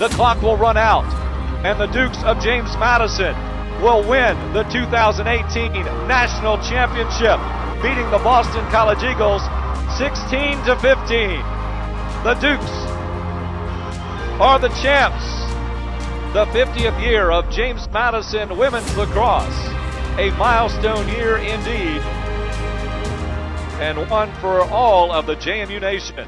the clock will run out, and the Dukes of James Madison will win the 2018 National Championship, beating the Boston College Eagles 16 to 15. The Dukes are the champs. The 50th year of James Madison women's lacrosse, a milestone year indeed, and one for all of the JMU Nation.